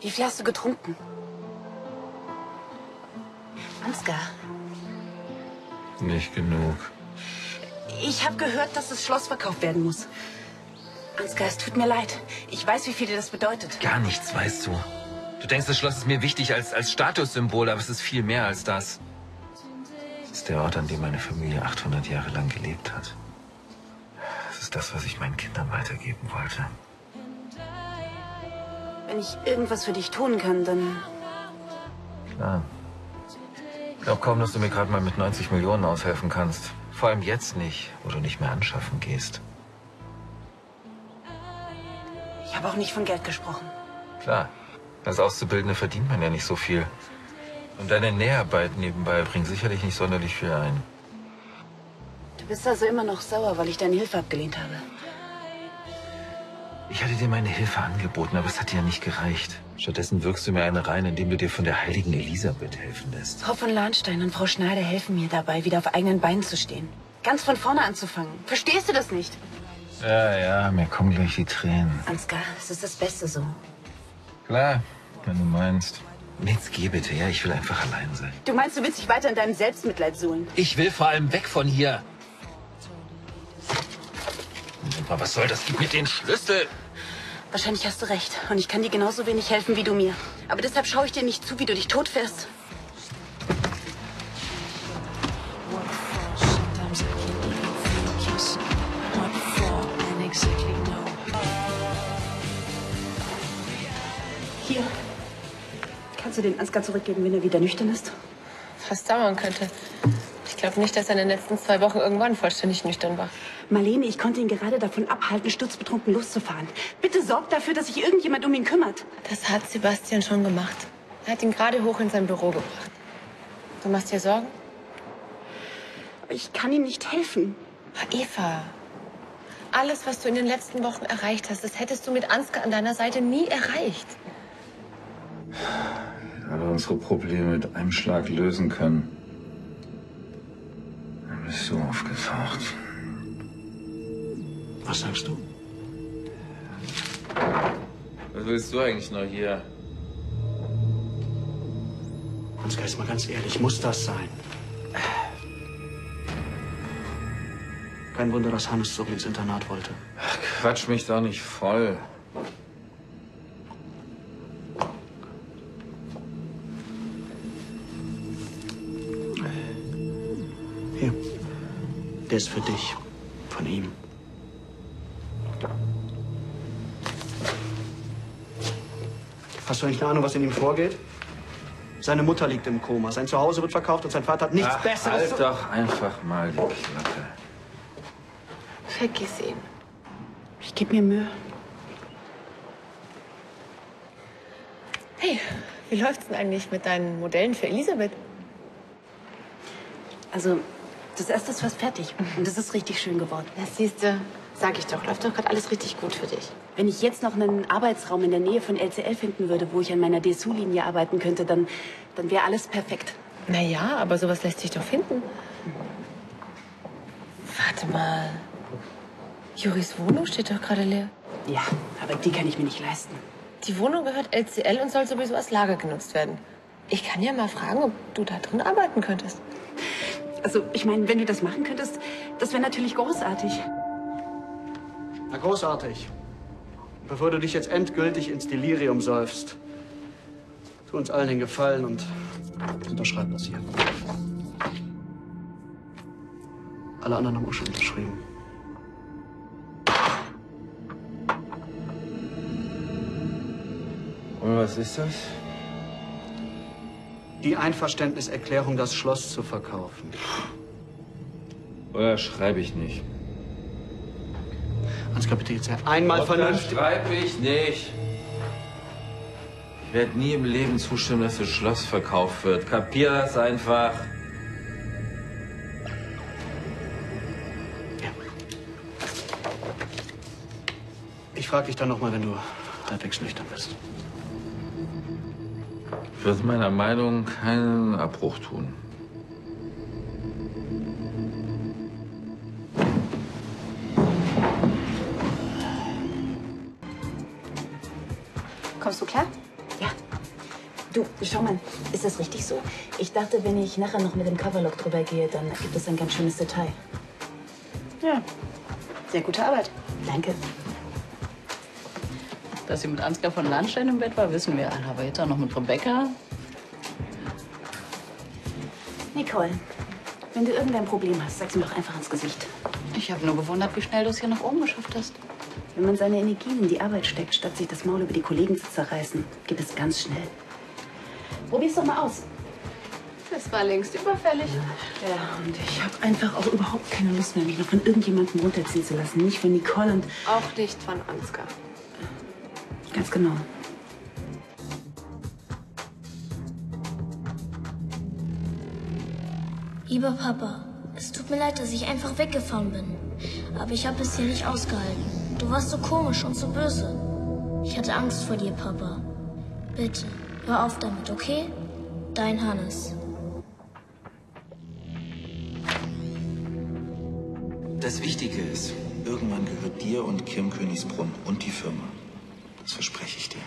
Wie viel hast du getrunken? Ansgar, Nicht genug. ich habe gehört, dass das Schloss verkauft werden muss. Ansgar, es tut mir leid. Ich weiß, wie viel dir das bedeutet. Gar nichts, weißt du. Du denkst, das Schloss ist mir wichtig als, als Statussymbol, aber es ist viel mehr als das. Es ist der Ort, an dem meine Familie 800 Jahre lang gelebt hat. Es ist das, was ich meinen Kindern weitergeben wollte. Wenn ich irgendwas für dich tun kann, dann... Klar. Ich glaube kaum, dass du mir gerade mal mit 90 Millionen aushelfen kannst. Vor allem jetzt nicht, wo du nicht mehr anschaffen gehst. Ich habe auch nicht von Geld gesprochen. Klar, als Auszubildende verdient man ja nicht so viel. Und deine Näharbeit nebenbei bringt sicherlich nicht sonderlich viel ein. Du bist also immer noch sauer, weil ich deine Hilfe abgelehnt habe. Ich hatte dir meine Hilfe angeboten, aber es hat dir ja nicht gereicht. Stattdessen wirkst du mir eine rein, indem du dir von der heiligen Elisabeth helfen lässt. Frau von Lahnstein und Frau Schneider helfen mir dabei, wieder auf eigenen Beinen zu stehen. Ganz von vorne anzufangen. Verstehst du das nicht? Ja, ja, mir kommen gleich die Tränen. Ansgar, es ist das Beste so. Klar, wenn du meinst. Jetzt geh bitte, ja, ich will einfach allein sein. Du meinst, du willst dich weiter in deinem Selbstmitleid suhlen? Ich will vor allem weg von hier. Aber was soll das? Gib mir den Schlüssel. Wahrscheinlich hast du recht. Und ich kann dir genauso wenig helfen wie du mir. Aber deshalb schaue ich dir nicht zu, wie du dich totfährst. Hier. Kannst du den Ansgar zurückgeben, wenn er wieder nüchtern ist? Was dauern könnte. Ich glaube nicht, dass er in den letzten zwei Wochen irgendwann vollständig nüchtern war. Marlene, ich konnte ihn gerade davon abhalten, sturzbetrunken loszufahren. Bitte sorg dafür, dass sich irgendjemand um ihn kümmert. Das hat Sebastian schon gemacht. Er hat ihn gerade hoch in sein Büro gebracht. Du machst dir Sorgen? Ich kann ihm nicht helfen. Aber Eva, alles, was du in den letzten Wochen erreicht hast, das hättest du mit Ansgar an deiner Seite nie erreicht. Alle unsere Probleme mit einem Schlag lösen können. Bist du aufgetaucht. Was sagst du? Was willst du eigentlich noch hier? Ansgar, jetzt mal ganz ehrlich, muss das sein? Kein Wunder, dass Hannes zurück ins Internat wollte. Quatsch mich doch nicht voll. Ist für dich. Von ihm. Hast du eigentlich eine Ahnung, was in ihm vorgeht? Seine Mutter liegt im Koma, sein Zuhause wird verkauft und sein Vater hat nichts Ach, Besseres halt zu... doch einfach mal die Klappe. Vergiss ihn. Ich gebe mir Mühe. Hey, wie läuft's denn eigentlich mit deinen Modellen für Elisabeth? Also, das erste ist fast fertig. Und es ist richtig schön geworden. Das siehst du, sag ich doch, läuft doch gerade alles richtig gut für dich. Wenn ich jetzt noch einen Arbeitsraum in der Nähe von LCL finden würde, wo ich an meiner DSU-Linie arbeiten könnte, dann, dann wäre alles perfekt. Naja, aber sowas lässt sich doch finden. Warte mal. Juris Wohnung steht doch gerade leer. Ja, aber die kann ich mir nicht leisten. Die Wohnung gehört LCL und soll sowieso als Lager genutzt werden. Ich kann ja mal fragen, ob du da drin arbeiten könntest. Also, ich meine, wenn du das machen könntest, das wäre natürlich großartig. Na, großartig. Bevor du dich jetzt endgültig ins Delirium säufst, tu uns allen den Gefallen und unterschreib das hier. Alle anderen haben auch schon unterschrieben. Und was ist das? Die Einverständniserklärung, das Schloss zu verkaufen. Oder schreibe ich nicht? Ansgar, bitte jetzt einmal vernünftig. schreibe ich nicht. Ich werde nie im Leben zustimmen, dass das Schloss verkauft wird. Kapier das einfach. Ich frage dich dann noch mal, wenn du halbwegs nüchtern bist. Wird meiner Meinung keinen Abbruch tun. Kommst du klar? Ja. Schau mal, ist das richtig so? Ich dachte, wenn ich nachher noch mit dem Coverlock drüber gehe, dann gibt es ein ganz schönes Detail. Ja, sehr gute Arbeit. Danke. Dass sie mit Ansgar von Landstein im Bett war, wissen wir. Aber jetzt auch noch mit Rebecca. Nicole, wenn du irgendein Problem hast, sag's mir doch einfach ins Gesicht. Ich habe nur gewundert, wie schnell du es hier nach oben geschafft hast. Wenn man seine Energien in die Arbeit steckt, statt sich das Maul über die Kollegen zu zerreißen, geht es ganz schnell. Probier's doch mal aus. Das war längst überfällig. Ja, und ich habe einfach auch überhaupt keine Lust mehr, mich noch von irgendjemandem runterziehen zu lassen. Nicht von Nicole und Auch nicht von Ansgar. Ganz genau. Lieber Papa, es tut mir leid, dass ich einfach weggefahren bin. Aber ich habe es hier nicht ausgehalten. Du warst so komisch und so böse. Ich hatte Angst vor dir, Papa. Bitte, hör auf damit, okay? Dein Hannes. Das Wichtige ist, irgendwann gehört dir und Kim Königsbrunn und die Firma. Das verspreche ich dir.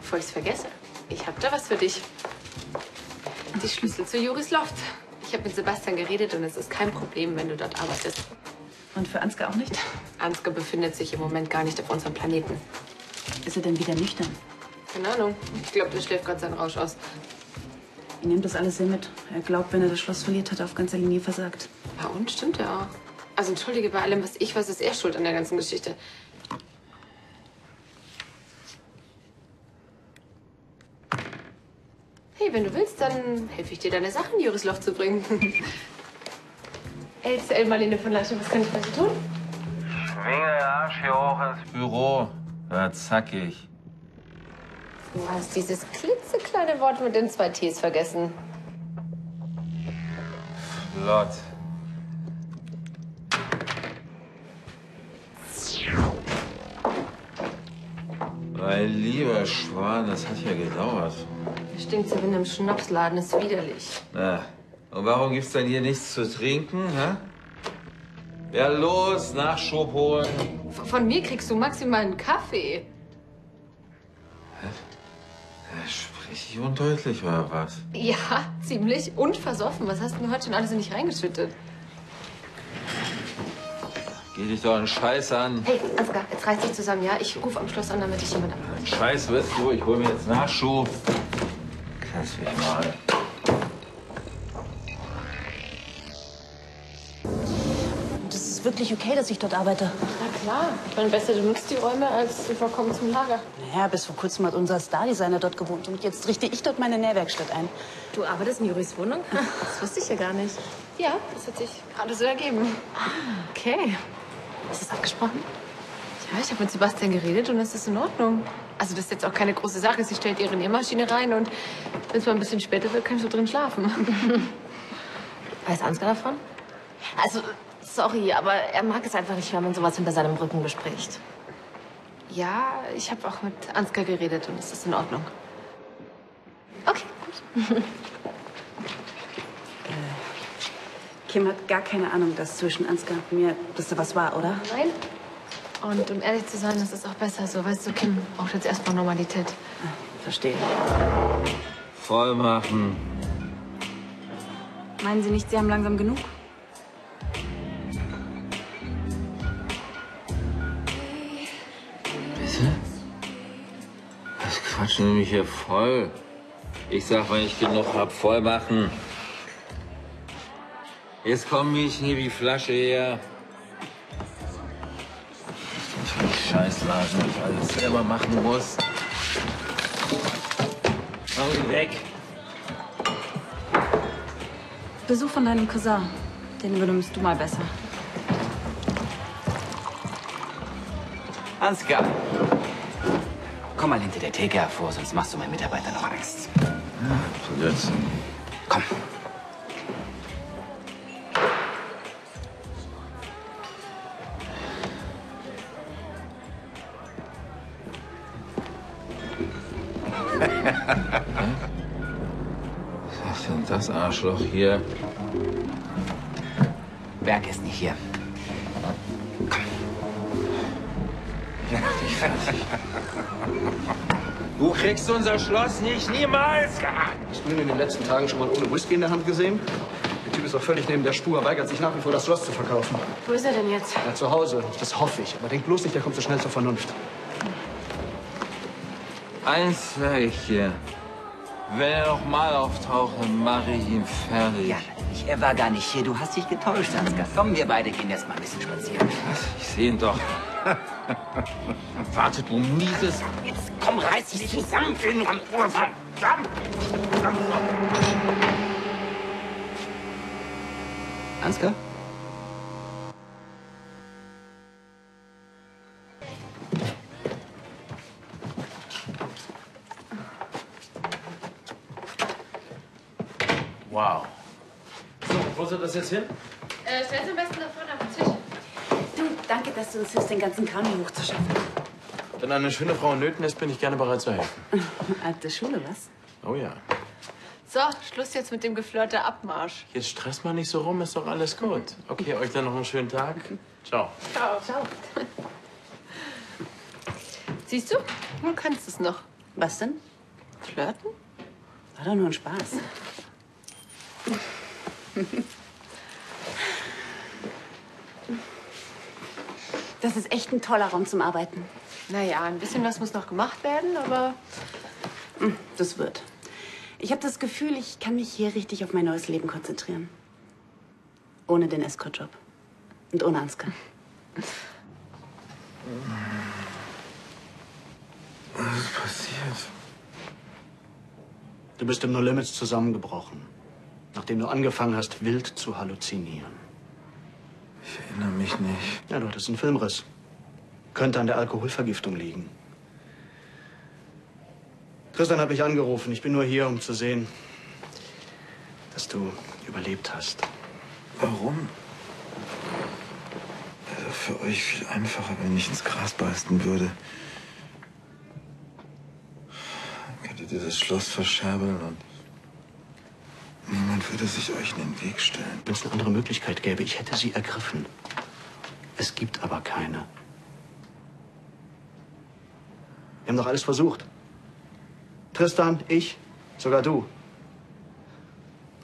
Bevor ich's vergesse, ich hab da was für dich. Die Schlüssel zu Joris Loft. Ich habe mit Sebastian geredet und es ist kein Problem, wenn du dort arbeitest. Und für Ansgar auch nicht? Ansgar befindet sich im Moment gar nicht auf unserem Planeten. Ist er denn wieder nüchtern? Keine Ahnung. Ich glaube, der schläft gerade seinen Rausch aus. Er nimmt das alles sehr mit. Er glaubt, wenn er das Schloss verliert, hat er auf ganzer Linie versagt. Ja, und stimmt ja auch. Also entschuldige, bei allem, was ich weiß, ist er schuld an der ganzen Geschichte. Hey, wenn du willst, dann helfe ich dir, deine Sachen in Joris Loft zu bringen. LCL Marlene von Landstein, was kann ich für Sie tun? Schwinge den Arsch hier hoch ins Büro. Ja, zackig. Du hast dieses klitzekleine Wort mit den zwei Ts vergessen. Flott. Mein lieber Schwan, das hat ja gedauert. Stinkt so wie in einem Schnapsladen, ist widerlich. Na, und warum gibt's denn hier nichts zu trinken, hä? Ja, los, Nachschub holen. Von mir kriegst du maximal einen Kaffee. Ja, sprich ich undeutlich, oder was? Ja, ziemlich. Und versoffen. Was hast du denn heute schon alles in dich reingeschüttet? Geh dich doch einen Scheiß an. Hey, Ansgar, jetzt reiß dich zusammen, ja? Ich rufe am Schloss an, damit ich jemand abholt. Ein Scheiß wirst du, ich hol mir jetzt Nachschub. Lass mich mal. Ist wirklich okay, dass ich dort arbeite. Na klar. Ich meine, besser du nutzt die Räume, als sie vorkommen zum Lager. Naja, bis vor kurzem hat unser Stardesigner dort gewohnt und jetzt richte ich dort meine Nährwerkstatt ein. Du arbeitest in Juris Wohnung? Das wusste ich ja gar nicht. Ja, das hat sich gerade so ergeben. Okay. Ist das abgesprochen? Ja, ich habe mit Sebastian geredet und es ist in Ordnung. Also das ist jetzt auch keine große Sache. Sie stellt ihre Nähmaschine rein und wenn es mal ein bisschen später wird, kannst du drin schlafen. Weiß Ansgar davon? Also, sorry, aber er mag es einfach nicht, wenn man sowas hinter seinem Rücken bespricht. Ja, ich habe auch mit Ansgar geredet und es ist in Ordnung. Okay, gut. Kim hat gar keine Ahnung, dass zwischen Ansgar und mir, dass da was war, oder? Nein. Und um ehrlich zu sein, ist es auch besser so. Weißt du, Kim braucht jetzt erstmal Normalität. Verstehe. Voll machen. Meinen Sie nicht, Sie haben langsam genug? Quatschen mich hier voll. Ich sag, wenn ich genug hab, voll machen. Jetzt komm ich hier die Flasche her. Die Scheißladen, die ich alles selber machen muss. Hau die weg. Besuch von deinem Cousin. Den übernimmst du mal besser. Ansgar. Komm mal hinter der Theke hervor, sonst machst du meinen Mitarbeitern noch Angst. Verletzen. Komm. Was ist denn das Arschloch hier? Berg ist nicht hier. Du kriegst unser Schloss nicht, niemals! Hast du ihn in den letzten Tagen schon mal ohne Whisky in der Hand gesehen? Der Typ ist doch völlig neben der Spur, weigert sich nach wie vor, das Schloss zu verkaufen. Wo ist er denn jetzt? Ja, zu Hause, das hoffe ich. Aber denk bloß nicht, der kommt so schnell zur Vernunft. Eins sag ich dir. Wenn er noch mal auftaucht, dann mache ich ihn fertig. Ja, ich, er war gar nicht hier. Du hast dich getäuscht, Ansgar. Komm, wir beide gehen jetzt mal ein bisschen spazieren. Was? Ich sehe ihn doch. Warte, du mieses... Jetzt komm, reiß dich zusammen, Finn. Verdammt! Ansgar? Wow. So, wo soll das jetzt hin? Äh, stell's am besten da vorne auf den Tisch. Du, danke, dass du uns hilfst, den ganzen Kram hier hochzuschaffen. Wenn eine schöne Frau in Nöten ist, bin ich gerne bereit zu helfen. Alte Schule, was? Oh ja. So, Schluss jetzt mit dem Geflirte Abmarsch. Jetzt stresst mal nicht so rum, ist doch alles gut. Okay, euch dann noch einen schönen Tag. Ciao. Ciao. Ciao. Siehst du? Du kannst es noch. Was denn? Flirten? War doch nur ein Spaß. Das ist echt ein toller Raum zum Arbeiten. Naja, ein bisschen was muss noch gemacht werden, aber Hm, Das wird. Ich habe das Gefühl, ich kann mich hier richtig auf mein neues Leben konzentrieren. Ohne den Escort-Job. Und ohne Ansgar. Was ist passiert? Du bist im No Limits zusammengebrochen. Nachdem du angefangen hast, wild zu halluzinieren. Ich erinnere mich nicht. Ja, du hattest einen Filmriss. Könnte an der Alkoholvergiftung liegen. Tristan hat mich angerufen. Ich bin nur hier, um zu sehen, dass du überlebt hast. Warum? Also für euch viel einfacher, wenn ich ins Gras beißen würde. Könntet ihr das Schloss verscherbeln und niemand würde sich euch in den Weg stellen. Wenn es eine andere Möglichkeit gäbe, ich hätte sie ergriffen. Es gibt aber keine. Wir haben doch alles versucht. Tristan, ich, sogar du.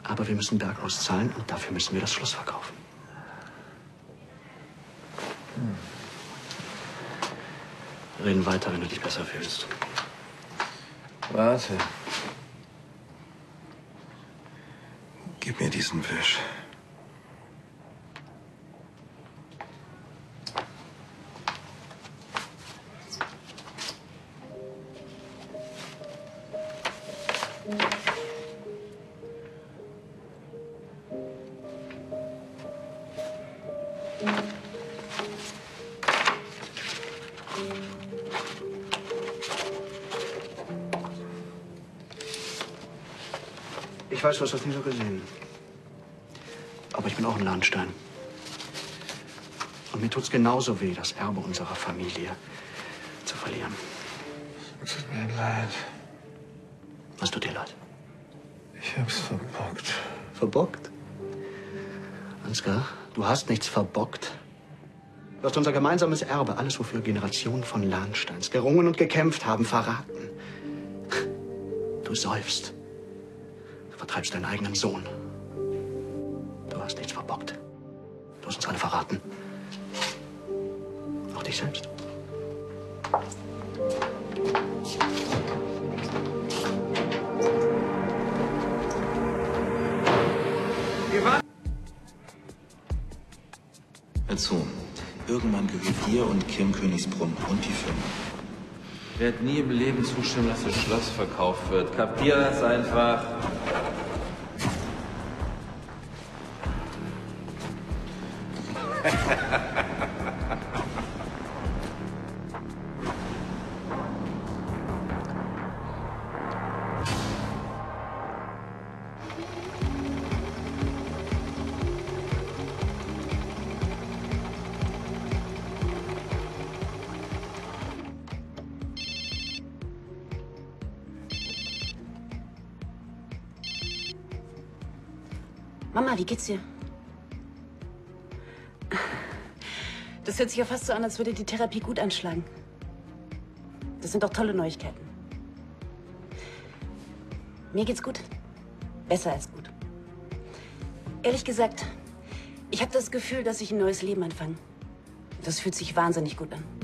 Aber wir müssen Berg auszahlen und dafür müssen wir das Schloss verkaufen. Reden weiter, wenn du dich besser fühlst. Warte. Gib mir diesen Wisch. Ich weiß, du hast das nie so gesehen. Aber ich bin auch ein Lahnstein. Und mir tut's genauso weh, das Erbe unserer Familie zu verlieren. Es tut mir leid. Was tut dir leid? Ich hab's verbockt. Verbockt? Ansgar, du hast nichts verbockt. Du hast unser gemeinsames Erbe, alles, wofür Generationen von Lahnsteins gerungen und gekämpft haben, verraten. Du säufst. Du vertreibst deinen eigenen Sohn. Du hast nichts verbockt. Du hast uns alle verraten. Auch dich selbst. Hör zu. Irgendwann gehört dir und Kim Königsbrunn und die Firma. Ich werde nie im Leben zustimmen, dass das Schloss verkauft wird. Kapier das einfach. Mama, wie geht's dir? Das hört sich ja fast so an, als würde die Therapie gut anschlagen. Das sind doch tolle Neuigkeiten. Mir geht's gut. Besser als gut. Ehrlich gesagt, ich habe das Gefühl, dass ich ein neues Leben anfange. Das fühlt sich wahnsinnig gut an.